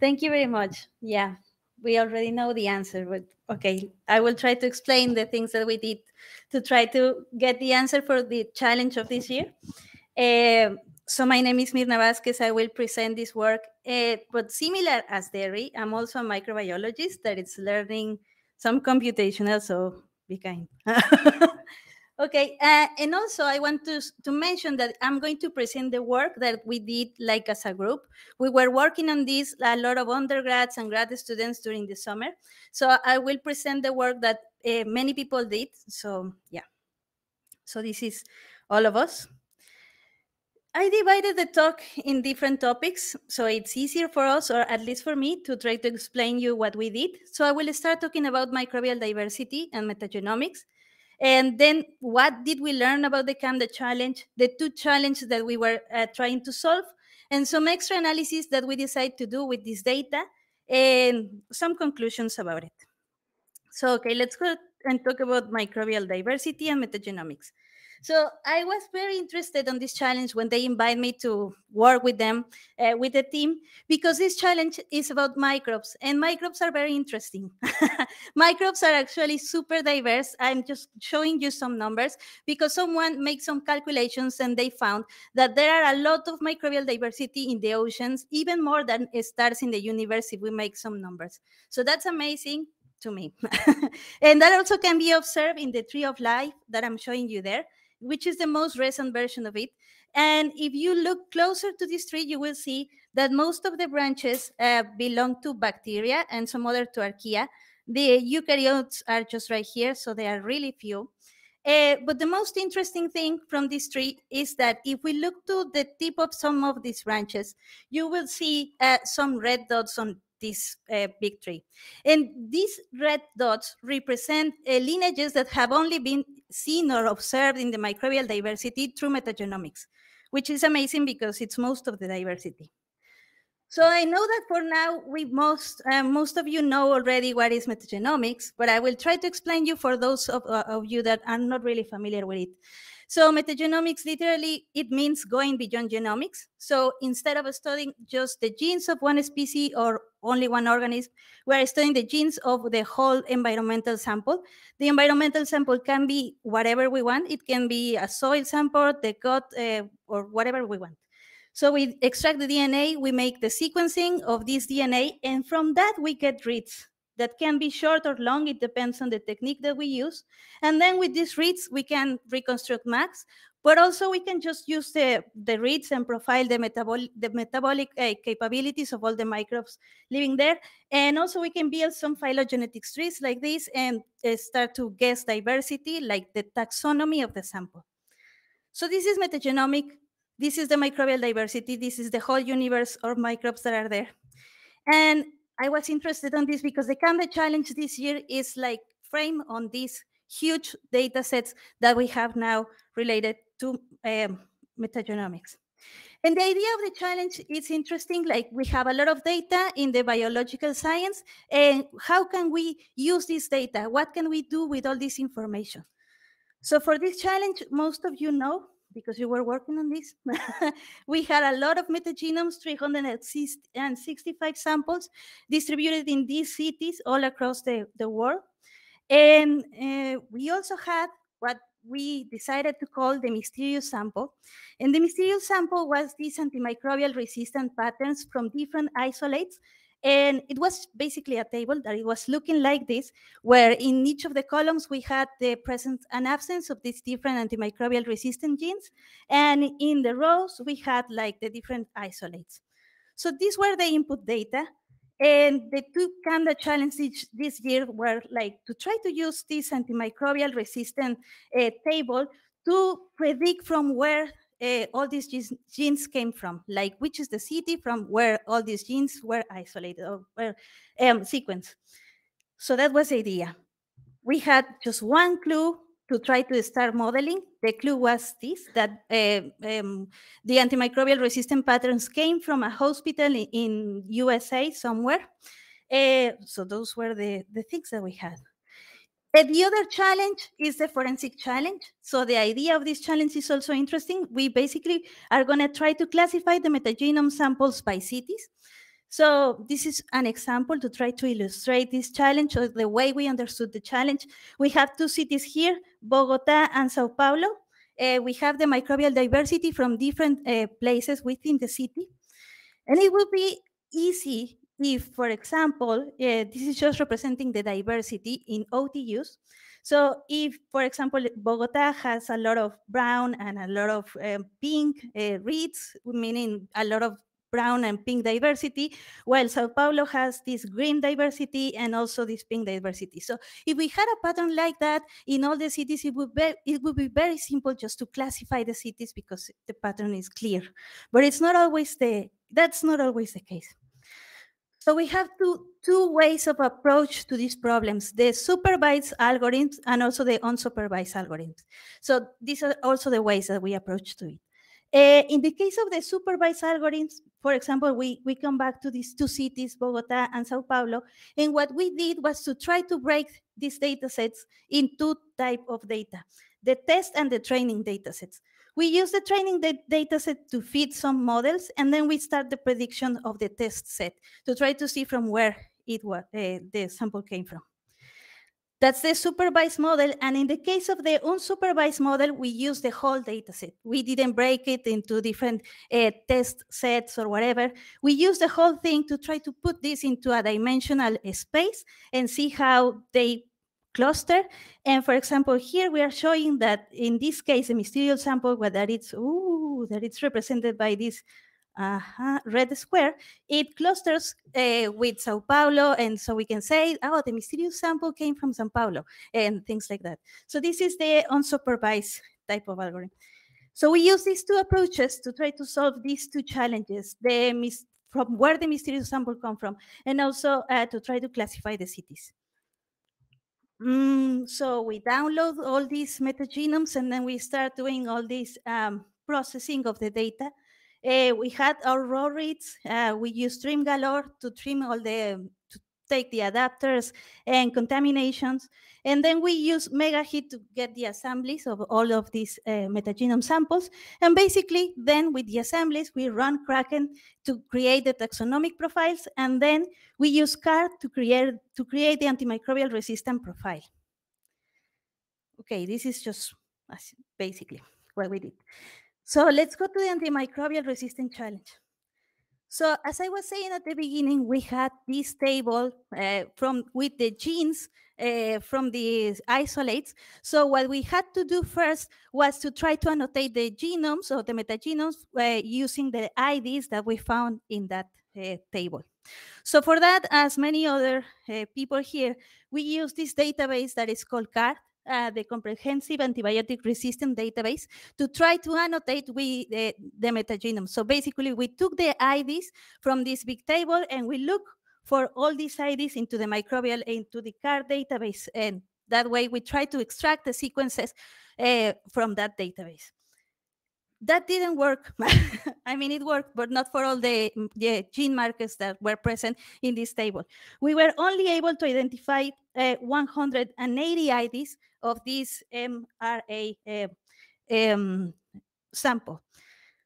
Thank you very much. Yeah, we already know the answer, but okay, I will try to explain the things that we did to try to get the answer for the challenge of this year. Uh, so my name is Mirna Vázquez. I will present this work, uh, but similar as Derry, I'm also a microbiologist that is learning some computational, so be kind. okay, uh, and also I want to, to mention that I'm going to present the work that we did like as a group. We were working on this, a lot of undergrads and grad students during the summer. So I will present the work that uh, many people did. So yeah, so this is all of us. I divided the talk in different topics, so it's easier for us, or at least for me, to try to explain you what we did. So I will start talking about microbial diversity and metagenomics. And then what did we learn about the CAMDA challenge, the two challenges that we were uh, trying to solve, and some extra analysis that we decided to do with this data, and some conclusions about it. So, okay, let's go and talk about microbial diversity and metagenomics. So I was very interested on this challenge when they invited me to work with them, uh, with the team, because this challenge is about microbes, and microbes are very interesting. microbes are actually super diverse. I'm just showing you some numbers because someone made some calculations and they found that there are a lot of microbial diversity in the oceans, even more than stars in the universe if we make some numbers. So that's amazing to me. and that also can be observed in the tree of life that I'm showing you there which is the most recent version of it. And if you look closer to this tree, you will see that most of the branches uh, belong to bacteria and some other to archaea. The eukaryotes are just right here, so they are really few. Uh, but the most interesting thing from this tree is that if we look to the tip of some of these branches, you will see uh, some red dots on this uh, big tree. And these red dots represent uh, lineages that have only been seen or observed in the microbial diversity through metagenomics, which is amazing because it's most of the diversity. So I know that for now, we most uh, most of you know already what is metagenomics, but I will try to explain you for those of, uh, of you that are not really familiar with it. So metagenomics, literally, it means going beyond genomics. So instead of studying just the genes of one species or only one organism, we're studying the genes of the whole environmental sample. The environmental sample can be whatever we want. It can be a soil sample, the gut, uh, or whatever we want. So we extract the DNA, we make the sequencing of this DNA, and from that we get reads that can be short or long. It depends on the technique that we use. And then with these reads, we can reconstruct MAGs, but also we can just use the, the reads and profile the metabolic, the metabolic uh, capabilities of all the microbes living there. And also we can build some phylogenetic trees like this and uh, start to guess diversity, like the taxonomy of the sample. So this is metagenomic. This is the microbial diversity. This is the whole universe of microbes that are there. And I was interested on this because the CAMDA challenge this year is like frame on these huge data sets that we have now related to um, metagenomics. And the idea of the challenge is interesting. Like we have a lot of data in the biological science, and how can we use this data? What can we do with all this information? So for this challenge, most of you know because you were working on this. we had a lot of metagenomes, 365 samples distributed in these cities all across the, the world. And uh, we also had what we decided to call the mysterious sample. And the mysterious sample was these antimicrobial resistant patterns from different isolates and it was basically a table that it was looking like this, where in each of the columns we had the presence and absence of these different antimicrobial resistant genes. And in the rows, we had like the different isolates. So these were the input data. And the two CAMDA challenges this year were like to try to use this antimicrobial resistant uh, table to predict from where uh, all these genes, came from, like which is the city from where all these genes were isolated or were um, sequenced. So that was the idea. We had just one clue to try to start modeling. The clue was this, that uh, um, the antimicrobial resistant patterns came from a hospital in, in USA somewhere. Uh, so those were the, the things that we had. The other challenge is the forensic challenge. So the idea of this challenge is also interesting. We basically are going to try to classify the metagenome samples by cities. So this is an example to try to illustrate this challenge or the way we understood the challenge. We have two cities here, Bogota and Sao Paulo. Uh, we have the microbial diversity from different uh, places within the city. And it would be easy if, for example, uh, this is just representing the diversity in OTUs. So if, for example, Bogota has a lot of brown and a lot of um, pink uh, reads, meaning a lot of brown and pink diversity, while Sao Paulo has this green diversity and also this pink diversity. So if we had a pattern like that in all the cities, it would be, it would be very simple just to classify the cities because the pattern is clear. But it's not always the, that's not always the case. So we have two, two ways of approach to these problems, the supervised algorithms and also the unsupervised algorithms. So these are also the ways that we approach to it. Uh, in the case of the supervised algorithms, for example, we, we come back to these two cities, Bogota and Sao Paulo, and what we did was to try to break these data sets in two type of data, the test and the training data sets. We use the training data set to feed some models, and then we start the prediction of the test set to try to see from where it was, uh, the sample came from. That's the supervised model. And in the case of the unsupervised model, we use the whole data set. We didn't break it into different uh, test sets or whatever. We use the whole thing to try to put this into a dimensional space and see how they cluster. And for example, here we are showing that in this case, the mysterious sample, whether it's, ooh, that it's represented by this uh -huh, red square, it clusters uh, with Sao Paulo. And so we can say, oh, the mysterious sample came from Sao Paulo and things like that. So this is the unsupervised type of algorithm. So we use these two approaches to try to solve these two challenges, the from where the mysterious sample come from, and also uh, to try to classify the cities. Mm, so we download all these metagenomes and then we start doing all this um, processing of the data. Uh, we had our raw reads. Uh, we used TrimGalore to trim all the, to take the adapters and contaminations. And then we use MegaHit to get the assemblies of all of these uh, metagenome samples. And basically, then with the assemblies, we run Kraken to create the taxonomic profiles. And then we use CARD to create, to create the antimicrobial resistant profile. Okay, this is just basically what we did. So let's go to the antimicrobial resistance challenge. So as I was saying at the beginning, we had this table uh, from with the genes uh, from the isolates. So what we had to do first was to try to annotate the genomes or the metagenomes uh, using the IDs that we found in that table. So for that, as many other people here, we use this database that is called CARD, uh, the Comprehensive Antibiotic Resistant Database to try to annotate we, the, the metagenome. So basically, we took the IDs from this big table and we look for all these IDs into the microbial, into the CARD database. And that way, we try to extract the sequences uh, from that database that didn't work. I mean, it worked, but not for all the, the, gene markers that were present in this table. We were only able to identify uh, 180 IDs of this MRA um, sample.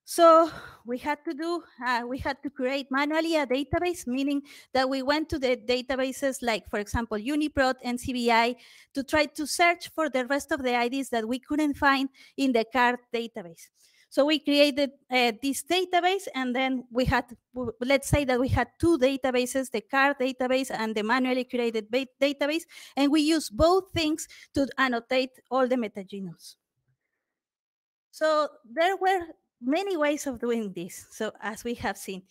So we had to do, uh, we had to create manually a database, meaning that we went to the databases like, for example, UniProt and NCBI to try to search for the rest of the IDs that we couldn't find in the CARD database. So we created uh, this database and then we had, let's say that we had two databases, the CARD database and the manually created database, and we use both things to annotate all the metagenomes. So there were many ways of doing this, so as we have seen.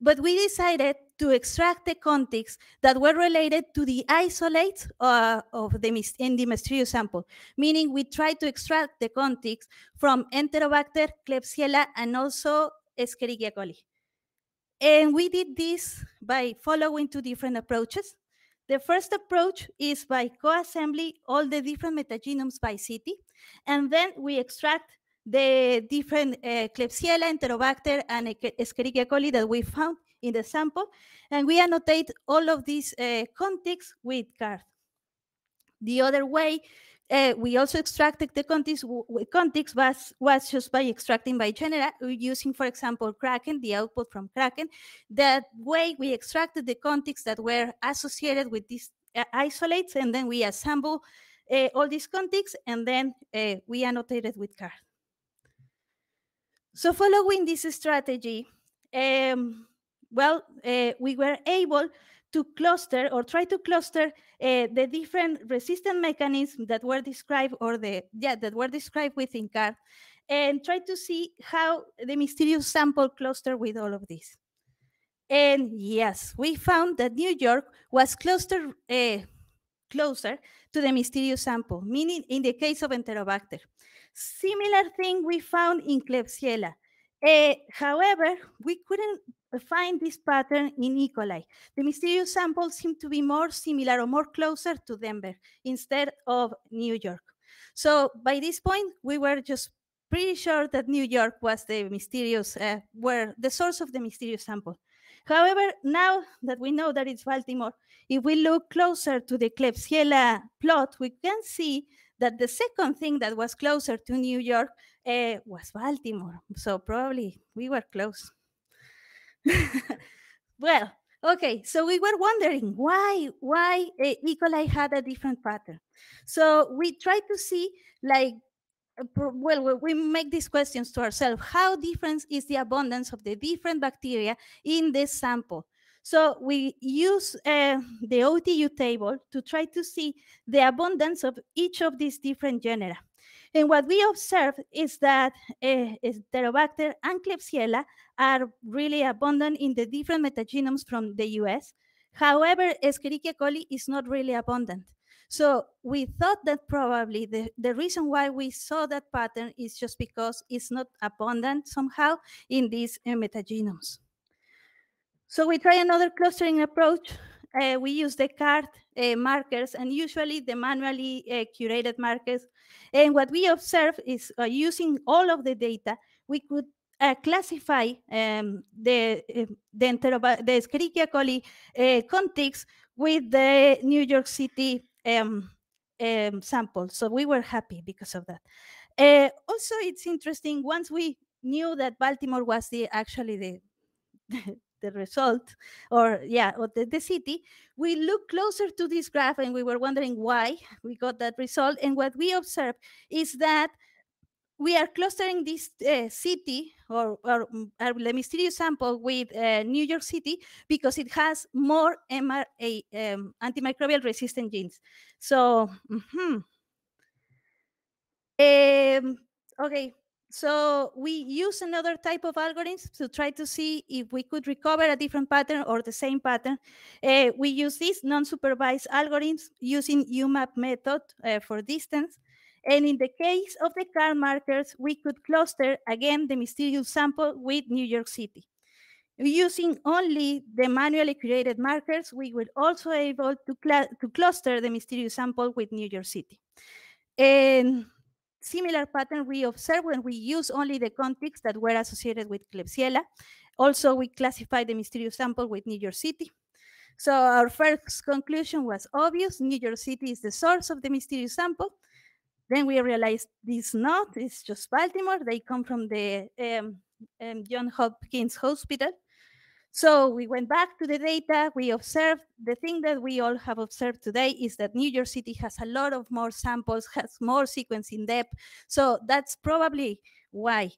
But we decided to extract the contigs that were related to the isolates uh, of the in the mysterious sample, meaning we tried to extract the contigs from Enterobacter, Klebsiella, and also Escherichia coli. And we did this by following two different approaches. The first approach is by co-assembly all the different metagenomes by city, and then we extract the different uh, Klebsiella, Enterobacter, and Escherichia coli that we found in the sample, and we annotate all of these uh, contigs with CARD. The other way uh, we also extracted the contigs, contigs was, was just by extracting by genera, using, for example, Kraken, the output from Kraken. That way we extracted the contigs that were associated with these uh, isolates, and then we assemble uh, all these contigs, and then we annotated with CARD. So following this strategy, um, well, uh, we were able to cluster or try to cluster uh, the different resistant mechanisms that were described or the yeah that were described within CARD and try to see how the mysterious sample cluster with all of this. And yes, we found that New York was clustered uh, closer to the mysterious sample, meaning in the case of Enterobacter. Similar thing we found in Klebsiella. Uh, however, we couldn't find this pattern in E. coli. The mysterious sample seemed to be more similar or more closer to Denver instead of New York. So by this point, we were just pretty sure that New York was the mysterious, uh, were the source of the mysterious sample. However, now that we know that it's Baltimore, if we look closer to the Klebsiella plot, we can see that the second thing that was closer to New York uh, was Baltimore. So probably we were close. well, okay, so we were wondering why why uh, E. coli had a different pattern. So we tried to see like uh, well, we make these questions to ourselves. How different is the abundance of the different bacteria in this sample? So we use uh, the OTU table to try to see the abundance of each of these different genera. And what we observe is that uh, Enterobacter and Klebsiella are really abundant in the different metagenomes from the US. However, Escherichia coli is not really abundant. So we thought that probably the, the reason why we saw that pattern is just because it's not abundant somehow in these uh, metagenomes. So we try another clustering approach. Uh, we use the CARD uh, markers and usually the manually uh, curated markers. And what we observe is uh, using all of the data, we could uh, classify um, the, uh, the, the Escherichia coli contigs with the New York City um, um, sample. So we were happy because of that. also, it's interesting, once we knew that Baltimore was the actually the the result or yeah or the, the city we look closer to this graph and we were wondering why we got that result and what we observed is that we are clustering this uh, city or, or, mm, or, the mysterious sample with uh, New York City because it has more MRA, um, antimicrobial resistant genes. So, mm -hmm. um, okay, so we use another type of algorithms to try to see if we could recover a different pattern or the same pattern. Uh, we use these non-supervised algorithms using UMAP method uh, for distance. And in the case of the CARD markers, we could cluster again the mysterious sample with New York City. Using only the manually created markers, we were also able to, cl to cluster the mysterious sample with New York City. And similar pattern we observe when we use only the contigs that were associated with Klebsiella. Also, we classify the mysterious sample with New York City. So our first conclusion was obvious. New York City is the source of the mysterious sample. Then we realized this not, it's just Baltimore. They come from the um, um, John Hopkins Hospital. So we went back to the data, we observed, the thing that we all have observed today is that New York City has a lot of more samples, has more sequencing depth. So that's probably why.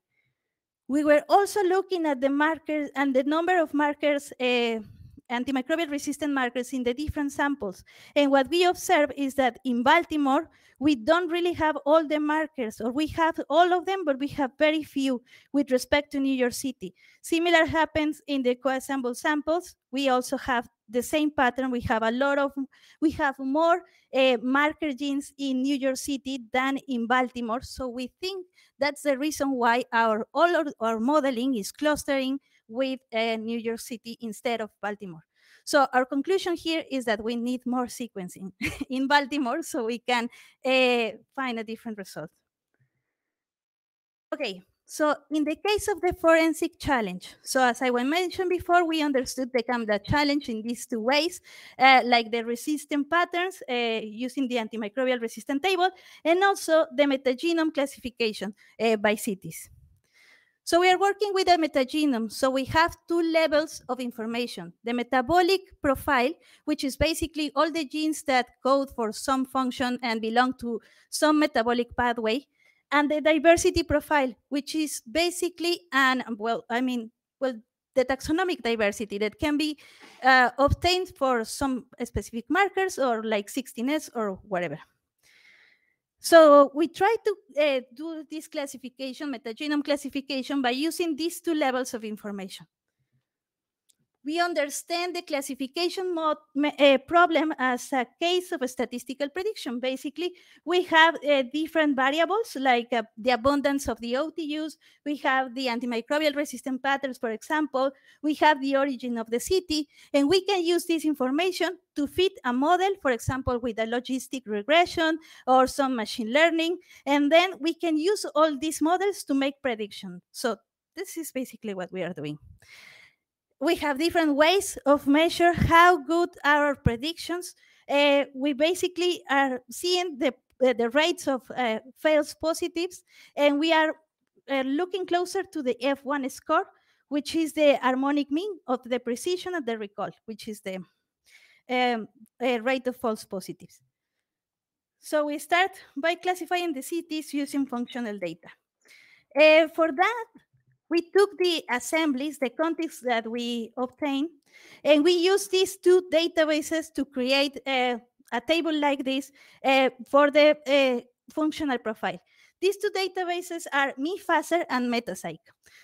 We were also looking at the markers and the number of markers uh, antimicrobial resistant markers in the different samples. And what we observe is that in Baltimore, we don't really have all the markers, or we have all of them, but we have very few with respect to New York City. Similar happens in the co-assembled samples. We also have the same pattern. We have a lot of, we have more uh, marker genes in New York City than in Baltimore. So we think that's the reason why our all our, our modeling is clustering with uh, New York City instead of Baltimore. So our conclusion here is that we need more sequencing in Baltimore so we can uh, find a different result. Okay, So in the case of the forensic challenge, so as I mentioned before, we understood the CAMDA challenge in these two ways, uh, like the resistant patterns uh, using the antimicrobial resistant table, and also the metagenome classification by cities. So we are working with a metagenome. So we have two levels of information. The metabolic profile, which is basically all the genes that code for some function and belong to some metabolic pathway and the diversity profile, which is basically an, well, I mean, well, the taxonomic diversity that can be uh, obtained for some specific markers or like 16S or whatever. So we try to uh, do this classification, metagenome classification, by using these two levels of information we understand the classification mode, uh, problem as a case of a statistical prediction. Basically, we have uh, different variables like uh, the abundance of the OTUs, we have the antimicrobial resistant patterns, for example, we have the origin of the city, and we can use this information to fit a model, for example, with a logistic regression or some machine learning, and then we can use all these models to make predictions. So this is basically what we are doing we have different ways of measure how good are our predictions. Uh, we basically are seeing the, uh, the rates of uh, false positives, and we are uh, looking closer to the F1 score, which is the harmonic mean of the precision and the recall, which is the um, uh, rate of false positives. So we start by classifying the cities using functional data. Uh, for that, we took the assemblies, the contigs that we obtained, and we used these two databases to create a, a table like this uh, for the uh, functional profile. These two databases are mi-faser and Metacyc.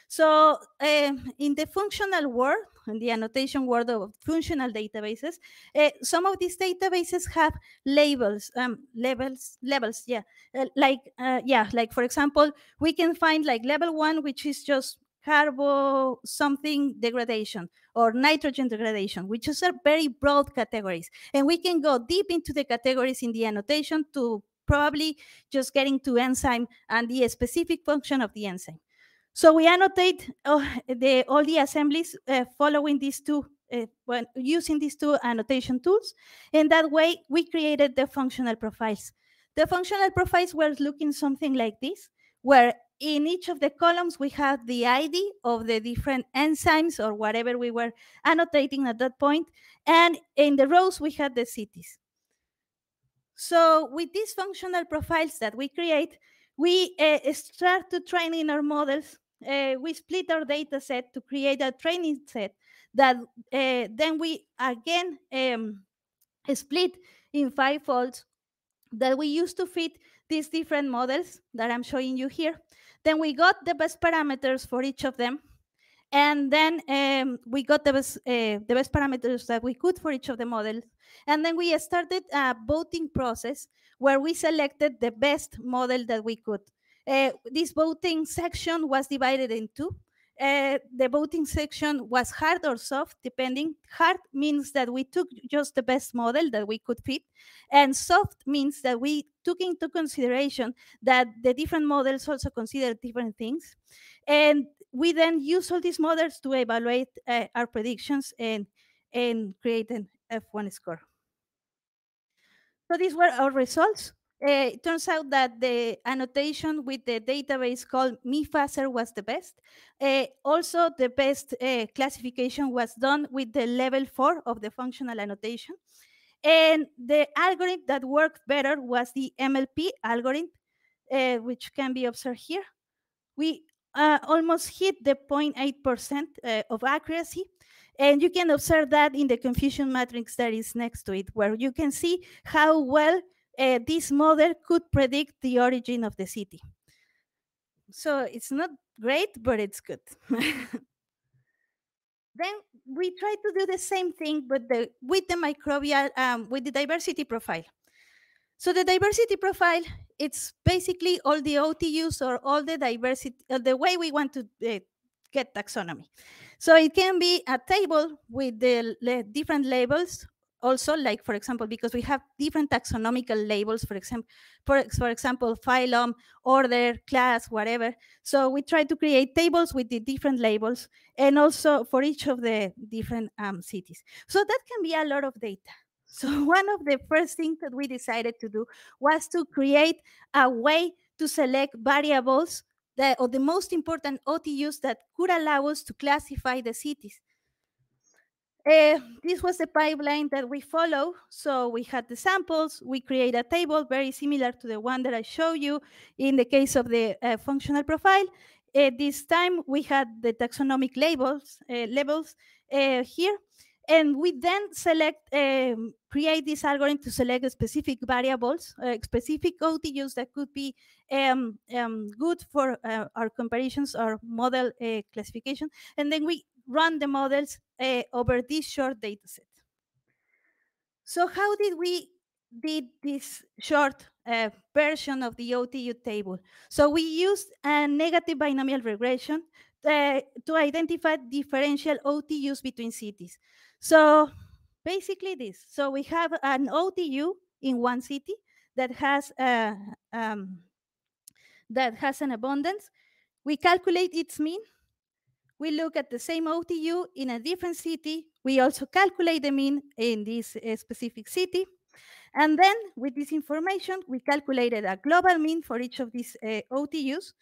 So um, in the functional world, in the annotation world of functional databases, uh, some of these databases have labels, um, levels, levels, yeah, uh, like, uh, yeah, like for example, we can find like level one, which is just carbo something degradation or nitrogen degradation, which are very broad categories. And we can go deep into the categories in the annotation to probably just getting to enzyme and the specific function of the enzyme. So we annotate uh, the, all the assemblies uh, following these two, uh, when using these two annotation tools. And that way we created the functional profiles. The functional profiles were looking something like this, where in each of the columns we have the ID of the different enzymes or whatever we were annotating at that point. And in the rows we had the cities. So with these functional profiles that we create, we uh, start to train in our models uh, we split our data set to create a training set that uh, then we again um, split in five folds that we use to fit these different models that I'm showing you here. Then we got the best parameters for each of them. And then um, we got the best, uh, the best parameters that we could for each of the models. And then we started a voting process where we selected the best model that we could. Uh, this voting section was divided in two. Uh, the voting section was hard or soft, depending. Hard means that we took just the best model that we could fit, and soft means that we took into consideration that the different models also consider different things. And we then use all these models to evaluate uh, our predictions and, and create an F1 score. So these were our results. Uh, it turns out that the annotation with the database called mi-faser was the best. Uh, also, the best uh, classification was done with the level four of the functional annotation. And the algorithm that worked better was the MLP algorithm, which can be observed here. We uh, almost hit the 0.8% uh, of accuracy. And you can observe that in the confusion matrix that is next to it, where you can see how well uh, this model could predict the origin of the city. So it's not great, but it's good. then we try to do the same thing, but the, with the microbial, um, with the diversity profile. So the diversity profile, it's basically all the OTUs or all the diversity, uh, the way we want to uh, get taxonomy. So it can be a table with the different labels also like for example because we have different taxonomical labels for example for, for example phylum order class whatever. So we try to create tables with the different labels and also for each of the different um, cities. So that can be a lot of data so one of the first things that we decided to do was to create a way to select variables that, or the most important OTUs that could allow us to classify the cities. Uh, this was the pipeline that we follow. So we had the samples, we create a table very similar to the one that I show you in the case of the uh, functional profile. Uh, this time we had the taxonomic labels, labels here. And we then select, um, create this algorithm to select specific variables, uh, specific OTUs that could be um, um, good for uh, our comparisons or model uh, classification. And then we run the models uh, over this short data set. So how did we did this short uh, version of the OTU table? So we used a negative binomial regression uh, to identify differential OTUs between cities. So basically this. So we have an OTU in one city that has a, um, that has an abundance. We calculate its mean we look at the same OTU in a different city. We also calculate the mean in this uh, specific city. And then with this information, we calculated a global mean for each of these uh, OTUs.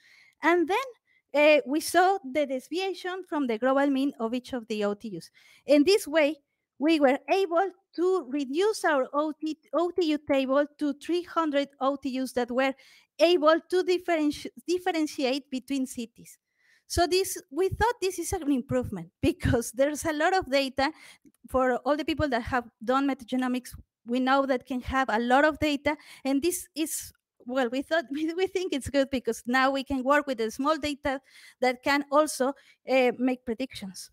And then uh, we saw the deviation from the global mean of each of the OTUs. In this way, we were able to reduce our OT, OTU table to 300 OTUs that were able to differenti differentiate between cities. So this, we thought this is an improvement because there's a lot of data for all the people that have done metagenomics. We know that can have a lot of data, and this is well, we thought we think it's good because now we can work with the small data that can also uh, make predictions.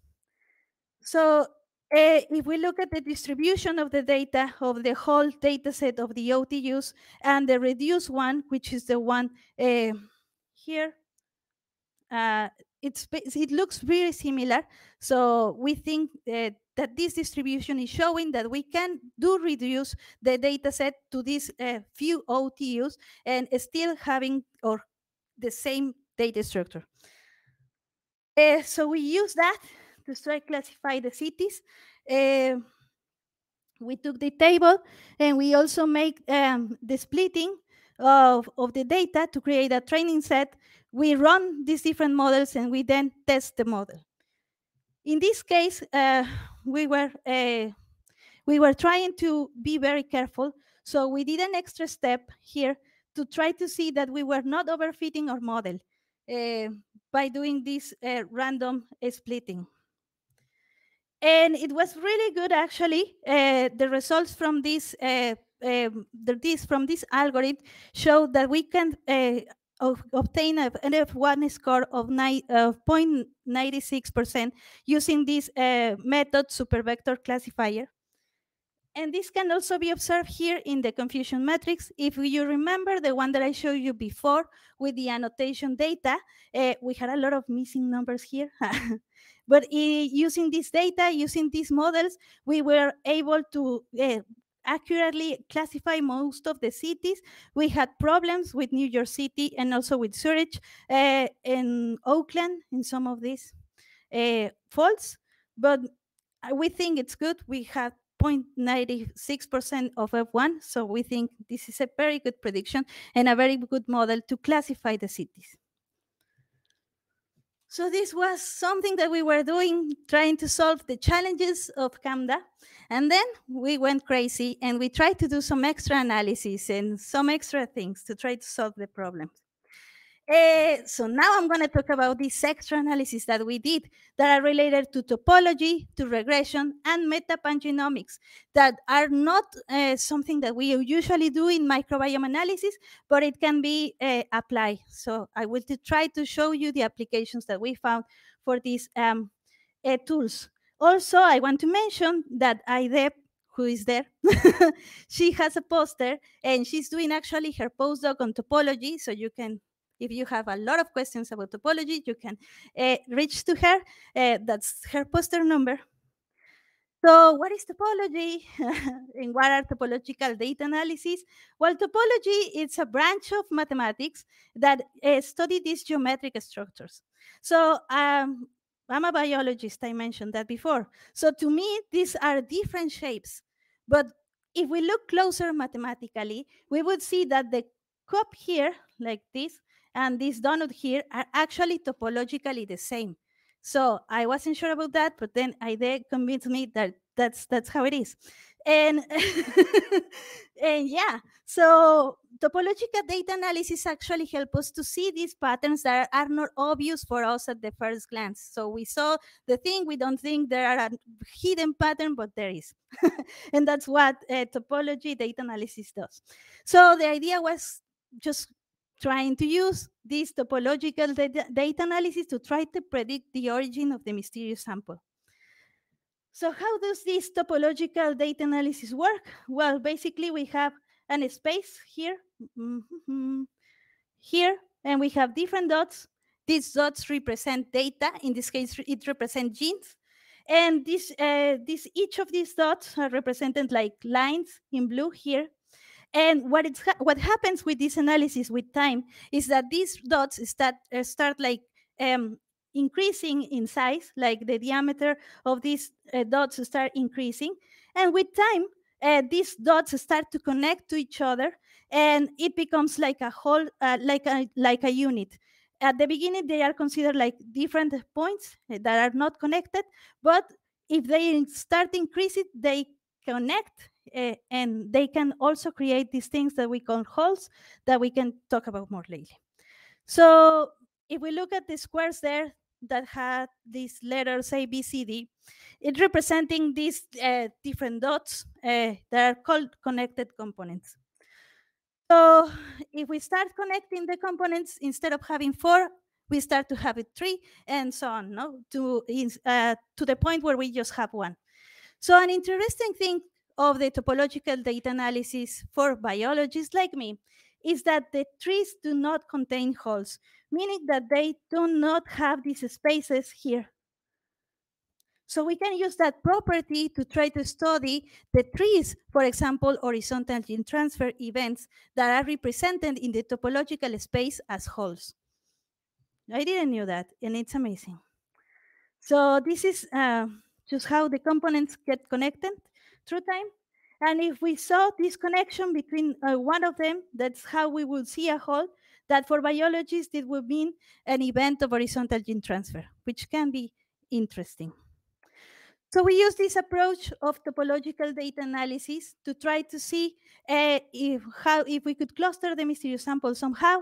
So uh, if we look at the distribution of the data of the whole data set of the OTUs and the reduced one, which is the one uh, here, it's it looks very similar. So we think that, that this distribution is showing that we can do reduce the data set to these uh, few OTUs and still having or the same data structure. Uh, so we use that to try classify the cities. Uh, we took the table and we also make um, the splitting of, of the data to create a training set we run these different models and we then test the model. In this case, uh, we were uh, we were trying to be very careful. So we did an extra step here to try to see that we were not overfitting our model uh, by doing this uh, random splitting. And it was really good, actually. The results from this uh, um, this from this algorithm show that we can of, obtain an F1 score of 0.96% using this uh, method support vector classifier. And this can also be observed here in the confusion matrix. If you remember the one that I showed you before with the annotation data, uh, we had a lot of missing numbers here. but uh, using this data, using these models, we were able to uh, accurately classify most of the cities. We had problems with New York City and also with Zurich uh, and Oakland in some of these uh, folds, but we think it's good. We had 0.96% of F1, so we think this is a very good prediction and a very good model to classify the cities. So this was something that we were doing, trying to solve the challenges of CAMDA. And then we went crazy and we tried to do some extra analysis and some extra things to try to solve the problem. Uh, so now I'm going to talk about these extra analyses that we did that are related to topology, to regression, and metapangenomics that are not uh, something that we usually do in microbiome analysis, but it can be uh, applied. So I will try to show you the applications that we found for these um, tools. Also, I want to mention that IDEP who is there. she has a poster and she's doing actually her postdoc on topology, so you can if you have a lot of questions about topology, you can uh, reach to her. Uh, that's her poster number. So what is topology and what are topological data analysis? Well, topology is a branch of mathematics that uh, study these geometric structures. So um, I'm a biologist, I mentioned that before. So to me, these are different shapes. But if we look closer mathematically, we would see that the cup here, like this, and this donut here are actually topologically the same. So I wasn't sure about that, but then Aide convinced me that that's that's how it is. And and yeah, so topological data analysis actually help us to see these patterns that are not obvious for us at the first glance. So we saw the thing, we don't think there are a hidden pattern, but there is. and that's what uh, topology data analysis does. So the idea was just trying to use this topological data, data analysis to try to predict the origin of the mysterious sample. So how does this topological data analysis work? Well, basically we have an space here, mm -hmm, here, and we have different dots. These dots represent data. In this case, it represents genes. And this, uh, this, each of these dots are represented like lines in blue here. And what it's ha what happens with this analysis with time is that these dots start uh, start like um, increasing in size, like the diameter of these uh, dots start increasing, and with time, uh, these dots start to connect to each other, and it becomes like a whole, uh, like a like a unit. At the beginning, they are considered like different points that are not connected, but if they start increasing, they connect uh, and they can also create these things that we call holes that we can talk about more later. So if we look at the squares there that had these letters A, B, C, D, it's representing these uh, different dots uh, that are called connected components. So if we start connecting the components, instead of having four, we start to have it three, and so on, no? to, uh, to the point where we just have one. So an interesting thing of the topological data analysis for biologists like me is that the trees do not contain holes, meaning that they do not have these spaces here. So we can use that property to try to study the trees, for example, horizontal gene transfer events that are represented in the topological space as holes. I didn't know that, and it's amazing. So this is uh, just how the components get connected through time. And if we saw this connection between uh, one of them, that's how we would see a hole, that for biologists, it would mean an event of horizontal gene transfer, which can be interesting. So we use this approach of topological data analysis to try to see uh, if, how, if we could cluster the mysterious sample somehow.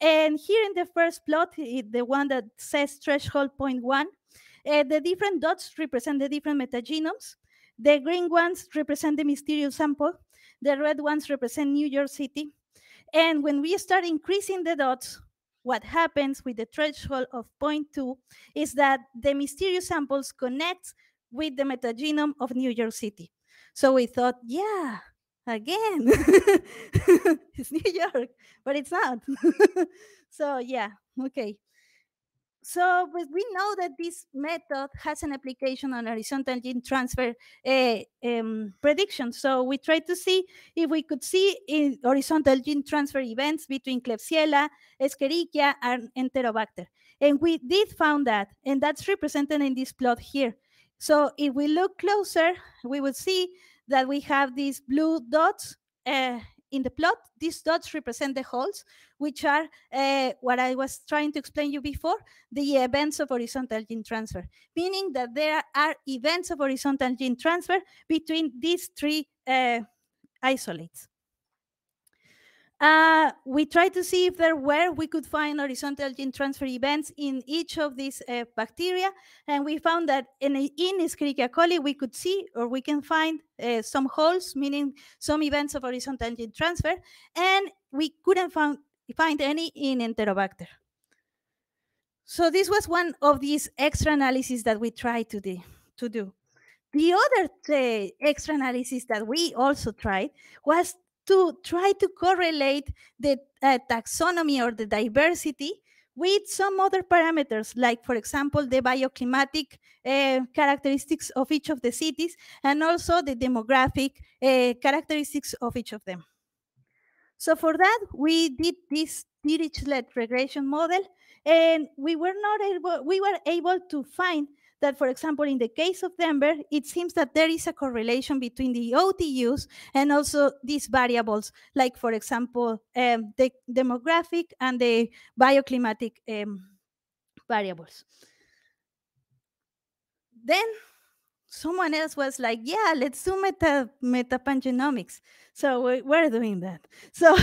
And here in the first plot, the one that says threshold point one, uh, the different dots represent the different metagenomes. The green ones represent the mysterious sample. The red ones represent New York City. And when we start increasing the dots, what happens with the threshold of 0.2 is that the mysterious samples connect with the metagenome of New York City. So we thought, yeah, again, it's New York, but it's not. so yeah, okay. So we know that this method has an application on horizontal gene transfer uh, um, prediction. So we tried to see if we could see in horizontal gene transfer events between Klebsiella, Escherichia, and Enterobacter. And we did found that, and that's represented in this plot here. So if we look closer, we will see that we have these blue dots uh, in the plot, these dots represent the holes, which are uh, what I was trying to explain you before, the events of horizontal gene transfer, meaning that there are events of horizontal gene transfer between these three uh, isolates. Uh, we tried to see if there were, we could find horizontal gene transfer events in each of these uh, bacteria. And we found that in, in Escherichia coli, we could see or we can find uh, some holes, meaning some events of horizontal gene transfer. And we couldn't find, find any in Enterobacter. So this was one of these extra analyses that we tried to, do. To do. The other uh, extra analysis that we also tried was to try to correlate the uh, taxonomy or the diversity with some other parameters, like, for example, the bioclimatic uh, characteristics of each of the cities, and also the demographic uh, characteristics of each of them. So for that, we did this Dirichlet regression model, and we were not able, we were able to find that, for example, in the case of Denver, it seems that there is a correlation between the OTUs and also these variables, like, for example, um, the demographic and the bioclimatic um, variables. Then someone else was like, yeah, let's do meta metapangenomics. So we're doing that. So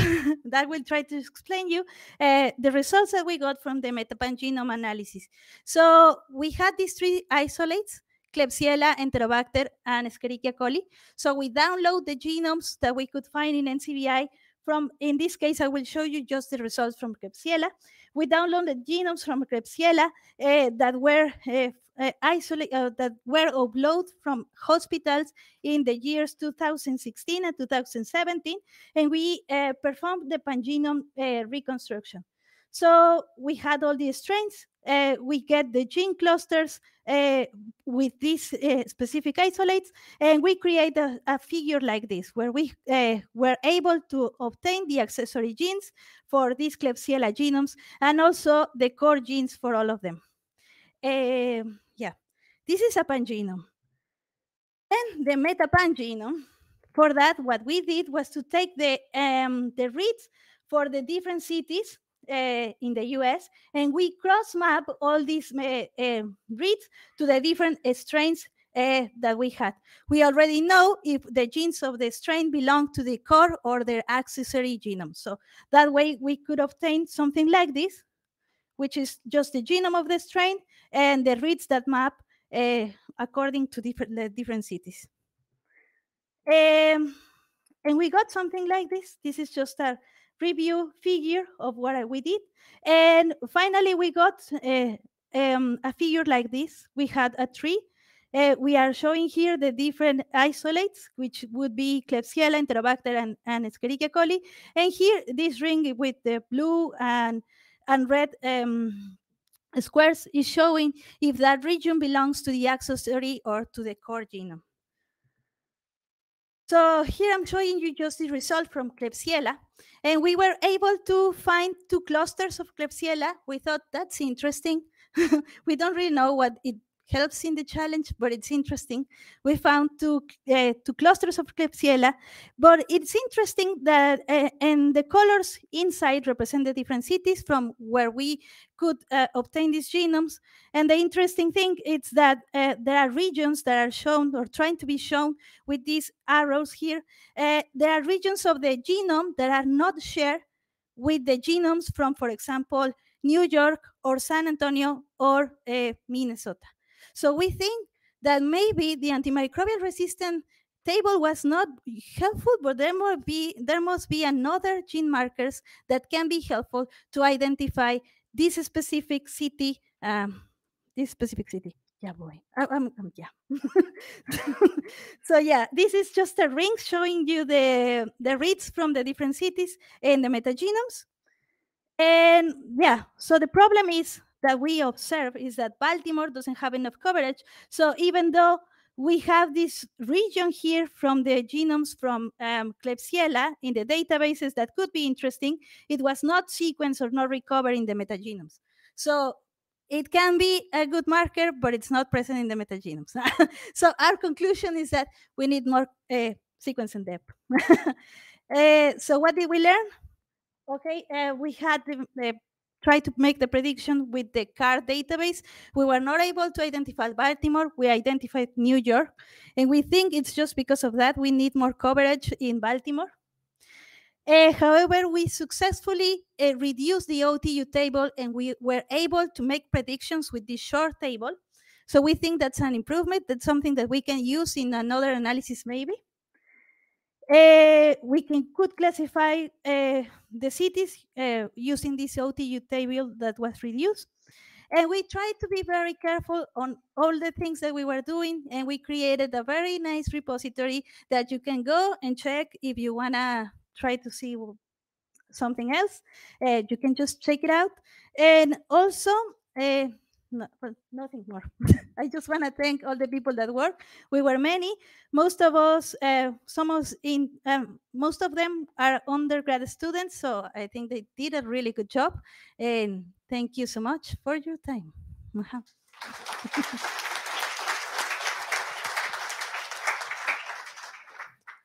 that will try to explain you uh, the results that we got from the metapangenome analysis. So we had these three isolates, Klebsiella, Enterobacter, and Escherichia coli. So we download the genomes that we could find in NCBI from, in this case, I will show you just the results from Klebsiella. We downloaded genomes from Klebsiella uh, that were uh, uh, that were uploaded from hospitals in the years 2016 and 2017, and we uh, performed the pangenome reconstruction. So we had all these strains. Uh, we get the gene clusters uh, with these specific isolates, and we create a, a, figure like this, where we were able to obtain the accessory genes for these Klebsiella genomes, and also the core genes for all of them. Yeah, this is a pangenome. And the metapangenome, for that, what we did was to take the, um, the reads for the different cities uh, in the US, and we cross map all these uh, uh, reads to the different strains uh, that we had. We already know if the genes of the strain belong to the core or their accessory genome. So that way we could obtain something like this, which is just the genome of the strain and the reads that map uh, according to different, different cities. Um, and we got something like this. This is just a review figure of what we did. And finally, we got uh, um, a figure like this. We had a tree. Uh, we are showing here the different isolates, which would be Klebsiella, Enterobacter, and, and Escherichia coli. And here, this ring with the blue and, and red um, squares is showing if that region belongs to the accessory or to the core genome. So here I'm showing you just the result from Klebsiella. And we were able to find two clusters of Klebsiella. We thought that's interesting. we don't really know what it helps in the challenge, but it's interesting. We found two, uh, two clusters of Klebsiella, but it's interesting that, uh, and the colors inside represent the different cities from where we could uh, obtain these genomes. And the interesting thing is that uh, there are regions that are shown or trying to be shown with these arrows here. Uh, there are regions of the genome that are not shared with the genomes from, for example, New York or San Antonio or uh, Minnesota. So we think that maybe the antimicrobial resistant table was not helpful, but there must be there must be another gene markers that can be helpful to identify this specific city, um, this specific city. Yeah, boy. I, I'm, I'm, yeah. so yeah, this is just a ring showing you the the reads from the different cities and the metagenomes. And yeah, so the problem is that we observe is that Baltimore doesn't have enough coverage. So even though we have this region here from the genomes from um, Klebsiella in the databases that could be interesting, it was not sequenced or not recovered in the metagenomes. So it can be a good marker, but it's not present in the metagenomes. so our conclusion is that we need more uh, sequence and depth. uh, so what did we learn? Okay, uh, we had the, the try to make the prediction with the CARD database. We were not able to identify Baltimore. We identified New York. And we think it's just because of that we need more coverage in Baltimore. Uh, however, we successfully uh, reduced the OTU table and we were able to make predictions with this short table. So we think that's an improvement. That's something that we can use in another analysis maybe. Uh, we can could classify uh, the cities uh, using this OTU table that was reduced. And we tried to be very careful on all the things that we were doing. And we created a very nice repository that you can go and check if you want to try to see something else. You can just check it out. And also, no, nothing more. I just want to thank all the people that work. We were many. Most of us, uh, some of us in, um, most of them are undergrad students. So I think they did a really good job. And thank you so much for your time.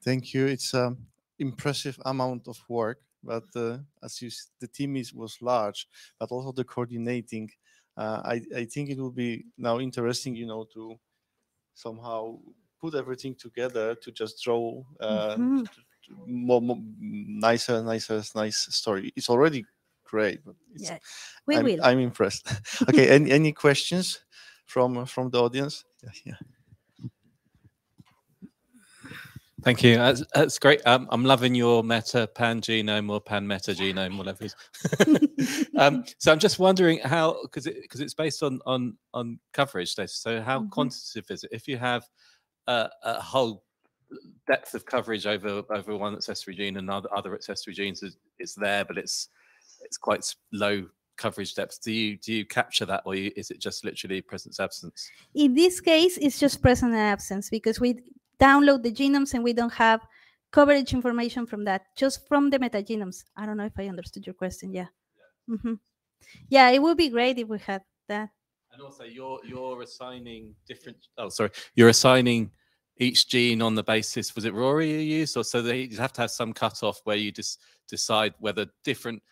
Thank you. It's an impressive amount of work, but uh, as you, the team is was large, but also the coordinating. Uh, I I think it will be now interesting, you know, to somehow put everything together to just draw uh, t- t- more, more nicer, nicer, nice story. It's already great, but it's, Yeah, we I'm, will. I'm impressed. okay, any any questions from from the audience? Yeah, yeah. Thank you. That's, that's great. Um, I'm loving your meta pan genome or pan meta genome, whatever it is. um, so I'm just wondering how, because it, it's based on on on coverage data. So how Mhm. quantitative is it? If you have a, a whole depth of coverage over over one accessory gene and other other accessory genes is, is there, but it's it's quite low coverage depth. Do you do you capture that, or you, is it just literally presence absence? In this case, it's just present and absence because we download the genomes and we don't have coverage information from that, just from the metagenomes. I don't know if I understood your question. Yeah. hmm Yeah, it would be great if we had that. And also, you're you're assigning different. Oh, sorry, you're assigning each gene on the basis. Was it Roary you used, or so they you have to have some cutoff where you just decide whether different,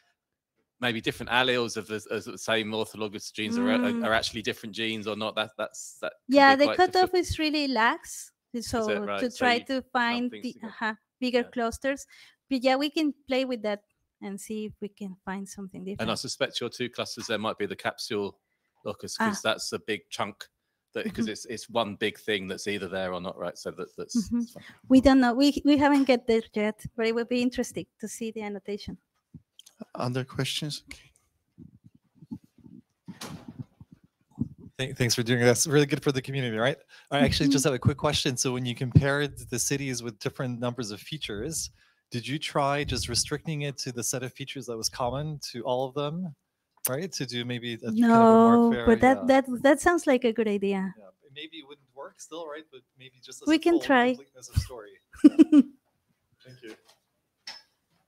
maybe different alleles of the, of the same orthologous genes are, Mm. are actually different genes or not. That that's that. Yeah, the cutoff difficult. is really lax. So right? to try you to find the together. uh bigger Yeah. clusters. But yeah, we can play with that and see if we can find something different. And I suspect your two clusters there might be the capsule locus Ah. because that's a big chunk. That because Mhm. it's it's one big thing that's either there or not, right? So that that's. Mhm. We don't know. We we haven't get there yet, but it would be interesting to see the annotation. Other questions? Okay. Thank- Thanks for doing that. That's really good for the community, right? I actually just mm-hmm. have a quick question. So when you compared the cities with different numbers of features, did you try just restricting it to the set of features that was common to all of them, right? To do maybe a kind of a No, fair, but that yeah, that that sounds like a good idea. yeah. Maybe it wouldn't work still, right? But maybe just We a can try. completeness of story.